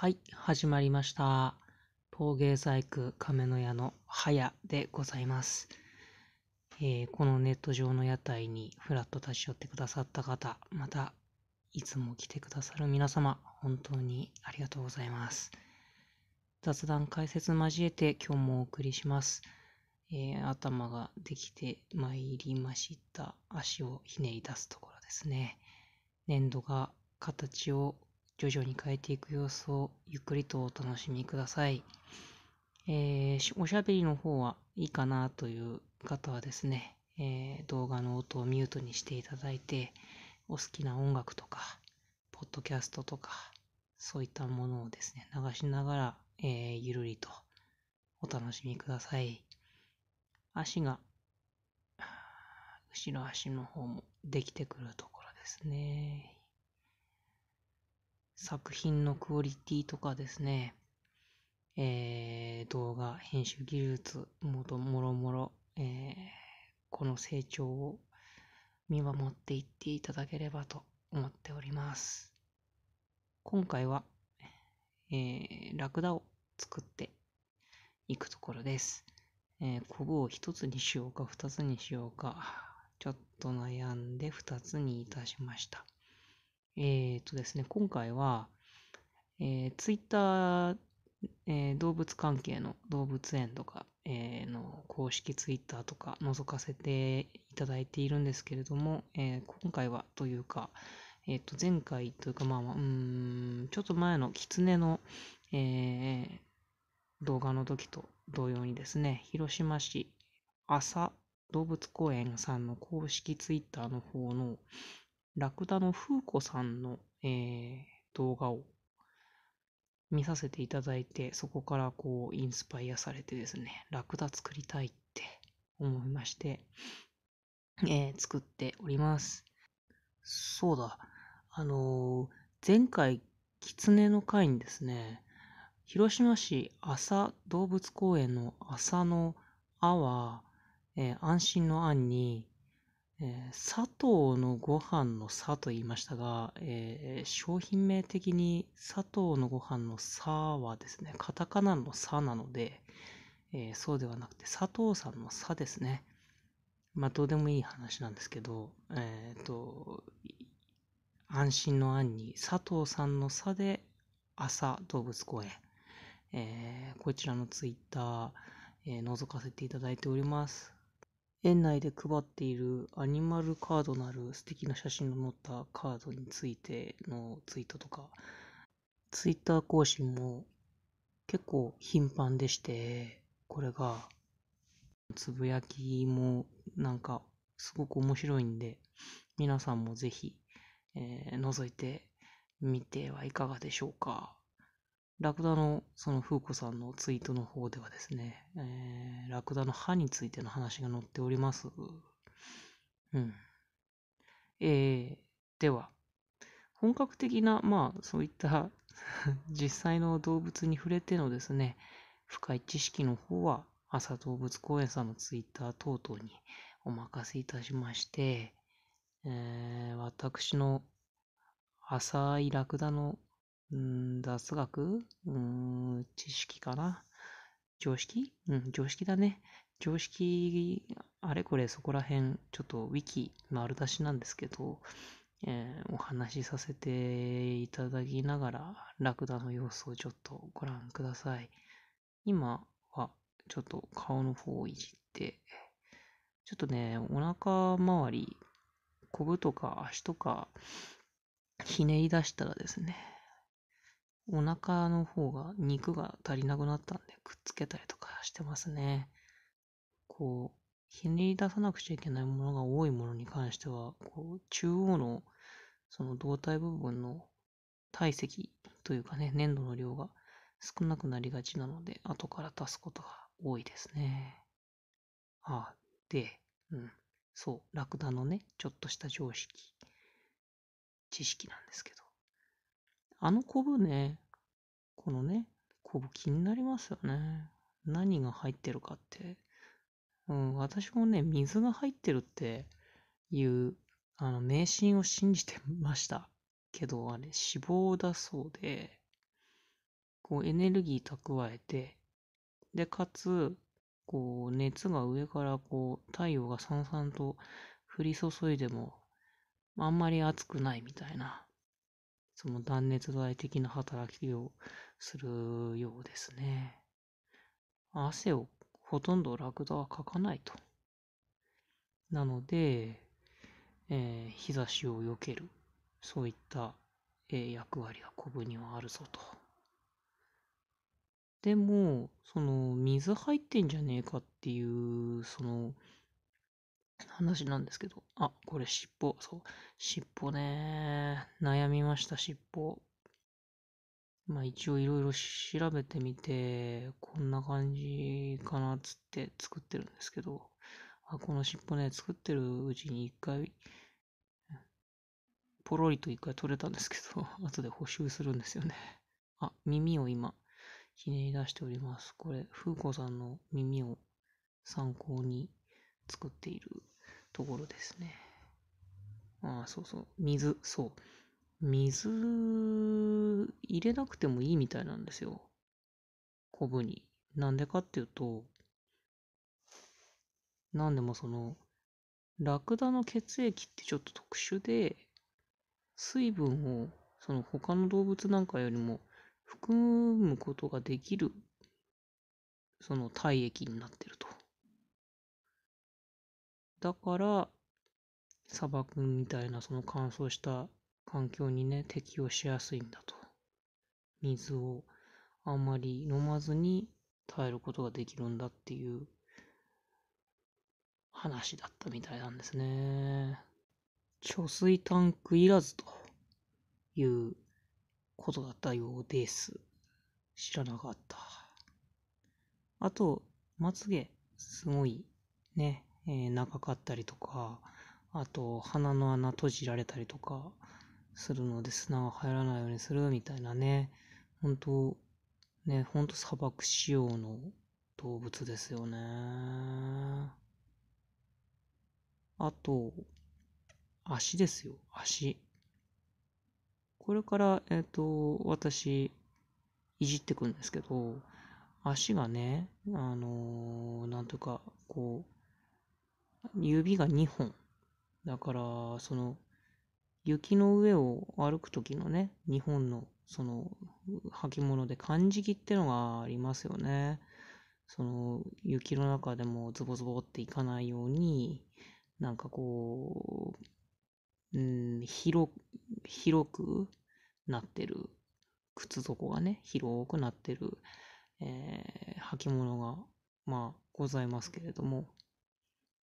はい、始まりました。陶芸細工亀の屋のはやでございます、えーこのネット上の屋台にふらっと立ち寄ってくださった方、またいつも来てくださる皆様、本当にありがとうございます。雑談解説交えて今日もお送りします。えー頭ができてまいりました。足をひねり出すところですね。粘土が形を徐々に変えていく様子をゆっくりとお楽しみください。えーおしゃべりの方はいいかなという方はですね、えー動画の音をミュートにしていただいて、お好きな音楽とか、ポッドキャストとか、そういったものをですね、流しながら、えーゆるりとお楽しみください。足が、後ろ足の方もできてくるところですね。作品のクオリティとかですね、えー動画、編集技術、もともろもろ、えーこの成長を見守っていっていただければと思っております。今回は、えーラクダを作っていくところです。えー、コブを一つにしようか二つにしようか、ちょっと悩んで二つにいたしました。えーとですね、今回は、えー、ツイッター、えー動物関係の動物園とか、えーの公式ツイッターとか覗かせていただいているんですけれども、えー今回はというか、えーと前回というかまあまあ、うん、ちょっと前の狐の、えー動画の時と同様にですね、広島市朝動物公園さんの公式ツイッターの方のラクダの風子さんの、えー動画を見させていただいて、そこからこうインスパイアされてですね、ラクダ作りたいって思いまして、えー作っております。そうだ、あのー前回、狐の回にですね、広島市朝動物公園の朝のあは、えー安心の安に、えー砂糖のご飯のさと言いましたが、えー商品名的に砂糖のご飯のさはですね、カタカナのさなので、えーそうではなくて佐藤さんのさですね。まあ、どうでもいい話なんですけど、えっ、と、安心の安に佐藤さんのさで朝動物公園、えーこちらのツイッター、えー覗かせていただいております。園内で配っているアニマルカードなる素敵な写真の載ったカードについてのツイートとか、ツイッター更新も結構頻繁でして、これが、つぶやきもなんかすごく面白いんで、皆さんもぜひ、えー覗いてみてはいかがでしょうか。ラクダのその風子さんのツイートの方ではですね、えーラクダの歯についての話が載っております。うん。えー、では、本格的な、まあ、そういった 実際の動物に触れてのですね、深い知識の方は、朝動物公園さんのツイッター等々にお任せいたしまして、えー私の浅いラクダのうん雑学？うん知識かな？常識？うん、常識だね。常識、あれこれそこら辺、ちょっとウィキ丸出しなんですけど、えーお話しさせていただきながら、ラクダの様子をちょっとご覧ください。今は、ちょっと顔の方をいじって、ちょっとね、お腹周り、コブとか足とか、ひねり出したらですね、お腹の方が肉が足りなくなったんで、くっつけたりとかしてますね。こう、ひねり出さなくちゃいけないものが多いものに関しては、こう、中央の、その胴体部分の体積というかね、粘土の量が少なくなりがちなので、後から足すことが多いですね。あ、で、うん、そう、ラクダのね、ちょっとした常識、知識なんですけど。あのコブね、このね、コブ気になりますよね。何が入ってるかって。うん、私もね、水が入ってるっていう、あの、迷信を信じてました。けど、あれ、脂肪だそうで、こうエネルギー蓄えて、で、かつ、こう熱が上からこう太陽がさんさんと降り注いでも、あんまり熱くないみたいな、その断熱材的な働きをするようですね。汗をほとんどラクダはかかないと。なので、えー、日差しを避ける、そういった、えー、役割がコブにはあるぞと。でも、その、水入ってんじゃねえかっていう、その、話なんですけど。あ、これ尻尾。そう。尻尾ね。悩みました、尻尾。まあ一応いろいろ調べてみて、こんな感じかなっつって作ってるんですけど、あこの尻尾ね、作ってるうちに一回、ポロリと一回取れたんですけど、後で補修するんですよね。あ、耳を今、ひねり出しております。これ、風子さんの耳を参考に作っているところですね。ああ、そうそう。水、そう。水入れなくてもいいみたいなんですよ。昆布に。なんでかっていうと、なんでもその、ラクダの血液ってちょっと特殊で、水分をその他の動物なんかよりも含むことができる、その体液になってると。だから、砂漠みたいなその乾燥した環境にね、適応しやすいんだと。水をあんまり飲まずに耐えることができるんだっていう話だったみたいなんですね。貯水タンクいらずということだったようです。知らなかった。あと、まつげ、すごいね、えー、長かったりとか、あと、鼻の穴閉じられたりとか、するので砂が入らないようにするみたいなね、本当ね、ほんと砂漠仕様の動物ですよね。あと、足ですよ、足。これから、えっ、ー、と、私、いじってくんですけど、足がね、あのー、なんというか、こう、指が2本。だから、その、雪の上を歩く時のね、日本のその履物で漢字着ってのがありますよね。その雪の中でもズボズボっていかないように、なんかこう、うん、広、広くなってる、靴底がね、広くなってる、えー、履物が、まあ、ございますけれども、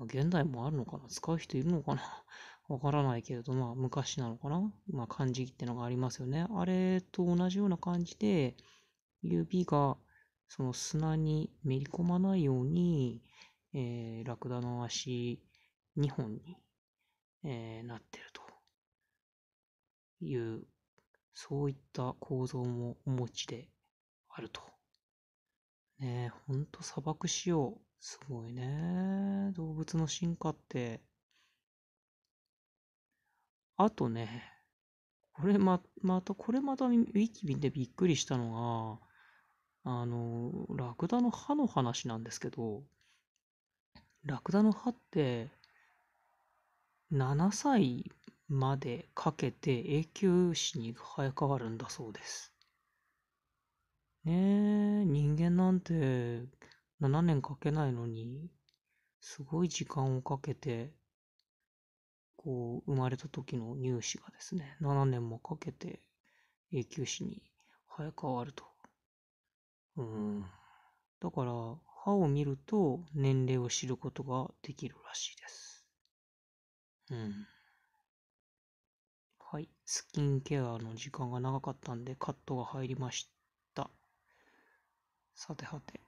現代もあるのかな？使う人いるのかな？わからないけれど、まあ昔なのかな？まあ漢字ってのがありますよね。あれと同じような感じで、指がその砂にめり込まないように、えー、ラクダの足2本に、えー、なってるという、そういった構造もお持ちであると。ねえ、ほんと砂漠仕様。すごいね。動物の進化ってあとね、これま、また、これまたウィキビでびっくりしたのが、あの、ラクダの歯の話なんですけど、ラクダの歯って、7歳までかけて永久歯に生え変わるんだそうです。ねえ、人間なんて7年かけないのに、すごい時間をかけてこう、生まれた時の乳歯がですね、7年もかけて永久歯に生え変わると。うん。だから、歯を見ると年齢を知ることができるらしいです。うん。はい。スキンケアの時間が長かったんでカットが入りました。さてはて。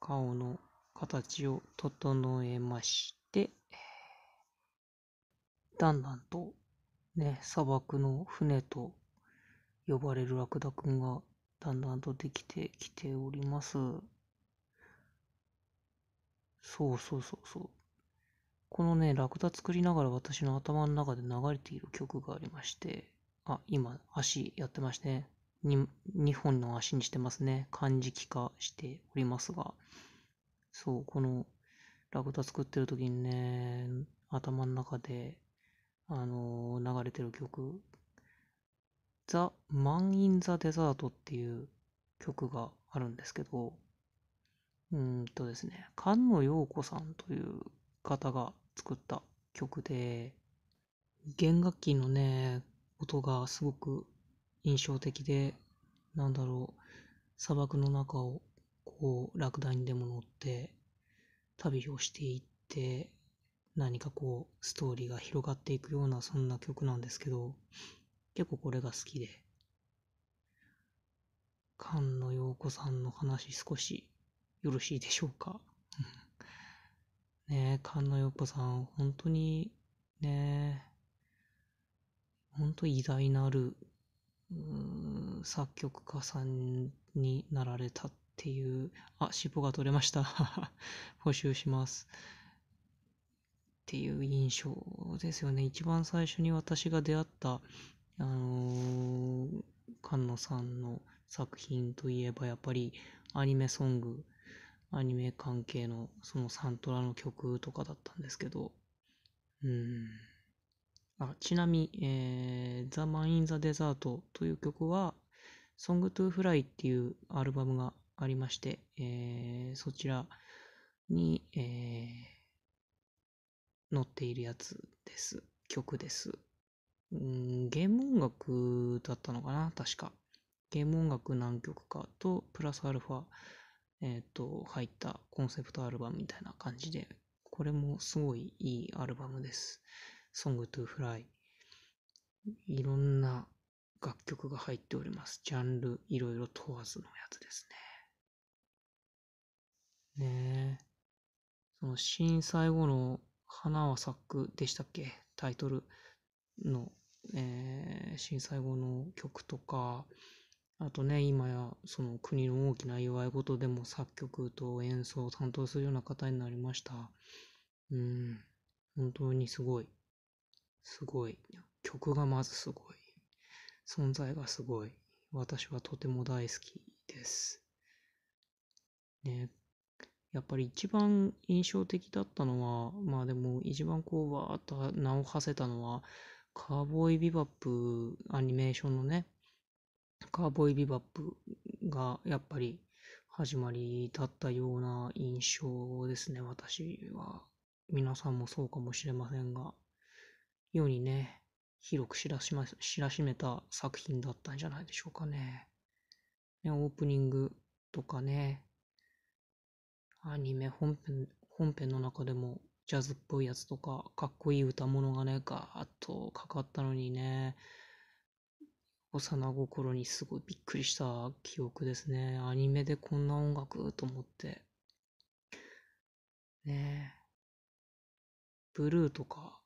顔の形を整えまして、だんだんとね、砂漠の船と呼ばれるラクダくんがだんだんとできてきております。そうそうそうそう。このね、ラクダ作りながら私の頭の中で流れている曲がありまして、あ、今足やってましてね。に2本の足にしてますね。漢字記化しておりますが。そう、このラクダ作ってる時にね、頭の中で、あのー流れてる曲、ザ・マン・イン・ザ・デザートっていう曲があるんですけど、うんとですね、菅野陽子さんという方が作った曲で、弦楽器のね、音がすごく印象的で、なんだろう、砂漠の中をこう、ラクダにでも乗って旅をしていって、何かこう、ストーリーが広がっていくような、そんな曲なんですけど、結構これが好きで、菅野陽子さんの話少しよろしいでしょうか？ねえ、菅野陽子さん、本当にねえ、本当偉大なる作曲家さんになられたっていう、あ、尻尾が取れました。補修します。っていう印象ですよね。一番最初に私が出会った、あのー菅野さんの作品といえば、やっぱりアニメソング、アニメ関係のそのサントラの曲とかだったんですけど、うん。あちなみに、えー、The Man in the Desert という曲は、Song to Fly っていうアルバムがありまして、えーそちらに、えー載っているやつです。曲です。ゲーム音楽だったのかな？確か。ゲーム音楽何曲かと、プラスアルファ、えっ、と、入ったコンセプトアルバムみたいな感じで、これもすごいいいアルバムです。Song to Fly。いろんな楽曲が入っております。ジャンルいろいろ問わずのやつですね。ねえ。その震災後の花は咲くでしたっけ？タイトルの、えー震災後の曲とか、あとね、今やその国の大きな祝い事でも作曲と演奏を担当するような方になりました。うん、本当にすごい。すごい。曲がまずすごい。存在がすごい。私はとても大好きです。ね、やっぱり一番印象的だったのは、まあでも一番こうわーっと名を馳せたのは、カーボーイビバップアニメーションのね、カーボーイビバップがやっぱり始まりだったような印象ですね、私は。皆さんもそうかもしれませんが、世にね、広く知らしま、知らしめた作品だったんじゃないでしょうかね。ね、オープニングとかね、アニメ本編、本編の中でもジャズっぽいやつとか、かっこいい歌物がね、ガーッとかかったのにね、幼心にすごいびっくりした記憶ですね。アニメでこんな音楽と思って。ね。ブルーとか、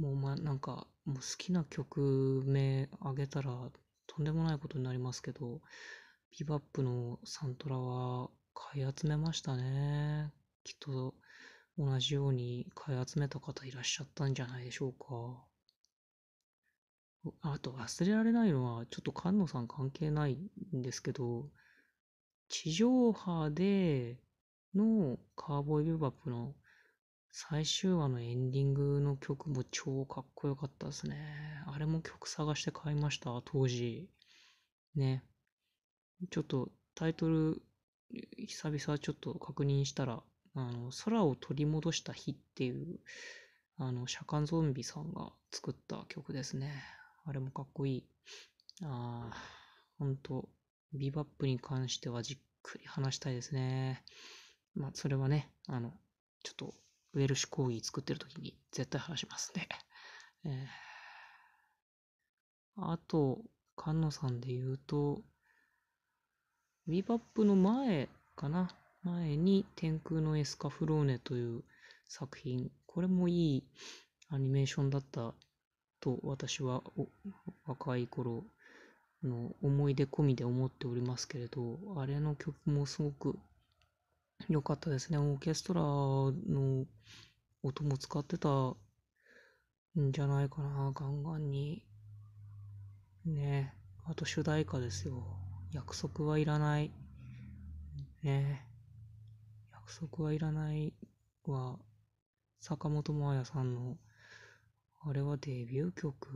もうま、なんか、もう好きな曲名あげたらとんでもないことになりますけど、ビバップのサントラは買い集めましたね。きっと同じように買い集めた方いらっしゃったんじゃないでしょうか。あと忘れられないのは、ちょっと菅野さん関係ないんですけど、地上波でのカーボーイビバップの最終話のエンディングの曲も超かっこよかったですね。あれも曲探して買いました、当時。ね。ちょっとタイトル、久々ちょっと確認したら、あの、空を取り戻した日っていう、あの、シャカンゾンビさんが作った曲ですね。あれもかっこいい。ああ、ほんと、ビバップに関してはじっくり話したいですね。まあ、それはね、あの、ちょっと、ウェルシュコーギー作ってる時に絶対話しますね。えー、あと、菅野さんで言うと、ビバップの前かな？前に天空のエスカフローネという作品。これもいいアニメーションだったと私は若い頃の思い出込みで思っておりますけれど、あれの曲もすごく良かったですね。オーケストラの音も使ってたんじゃないかな、ガンガンに。ね。あと主題歌ですよ。約束はいらない。ね約束はいらないは、坂本真綾さんの、あれはデビュー曲？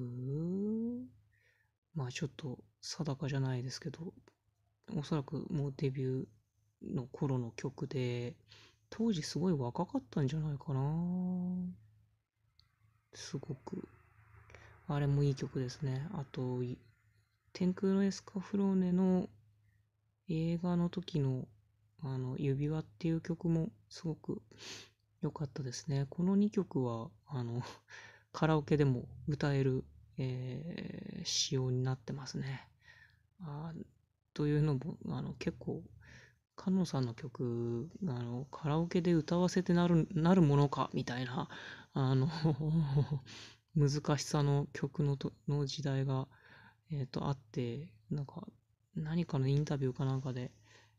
まあちょっと定かじゃないですけど、おそらくもうデビューの頃の曲で、当時すごい若かったんじゃないかなすごく。あれもいい曲ですね。あと、天空のエスカフローネの映画の時のあの指輪っていう曲もすごく良かったですね。この2曲はあの カラオケでも歌える、えー、仕様になってますね。あというのもあの結構菅野さんの曲あのカラオケで歌わせてなるなるものかみたいなあの 難しさの曲のとの時代が、えー、とあってなんか何かのインタビューかなんかで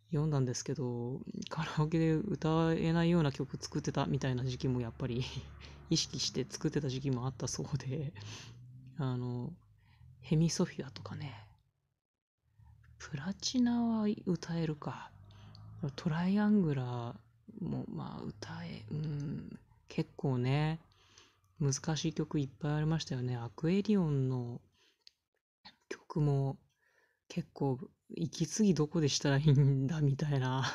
読んだんですけどカラオケで歌えないような曲作ってたみたいな時期もやっぱり 意識して作ってた時期もあったそうであのヘミソフィアとかねプラチナは歌えるか。トライアングラーもまあ歌えうん結構ね難しい曲いっぱいありましたよね。アクエリオンの曲も結構息継ぎどこでしたらいいんだみたいな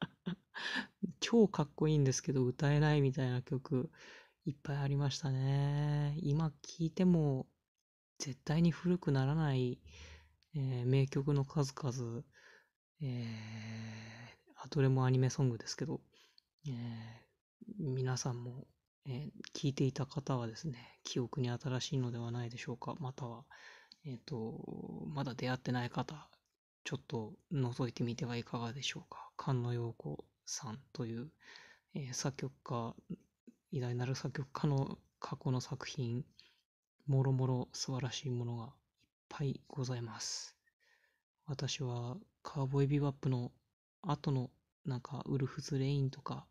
超かっこいいんですけど歌えないみたいな曲いっぱいありましたね。今聴いても絶対に古くならない、えー、名曲の数々、え、どれもアニメソングですけど、えー、皆さんもえー、聞いていた方はですね、記憶に新しいのではないでしょうか。または、えっ、ー、と、まだ出会ってない方、ちょっと覗いてみてはいかがでしょうか。菅野陽子さんという、えー、作曲家、偉大なる作曲家の過去の作品、もろもろ素晴らしいものがいっぱいございます。私はカーボーイビバップの後のなんかウルフズ・レインとか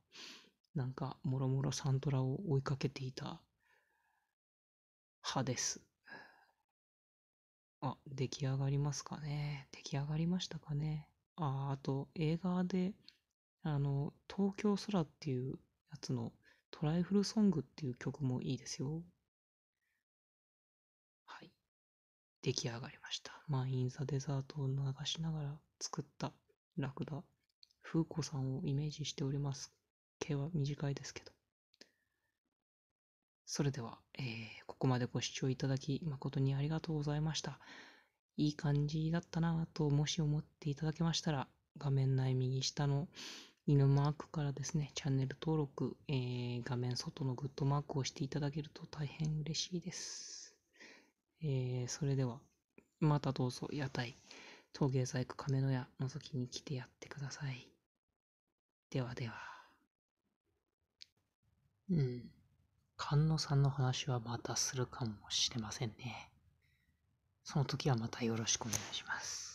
なんか、もろもろサントラを追いかけていた派です。あ、出来上がりますかね。出来上がりましたかね。あ、あと映画で、あの、東京空っていうやつのトライフルソングっていう曲もいいですよ。はい。出来上がりました。マイン・ザ・デザートを流しながら作ったラクダ、風子さんをイメージしております。系は短いですけど。それでは、えー、ここまでご視聴いただき誠にありがとうございました。いい感じだったなと、もし思っていただけましたら、画面内右下の犬マークからですね、チャンネル登録、えー、画面外のグッドマークをしていただけると大変嬉しいです。えー、それでは、またどうぞ屋台、陶芸細工亀の屋覗きに来てやってください。ではでは。うん。菅野さんの話はまたするかもしれませんね。その時はまたよろしくお願いします。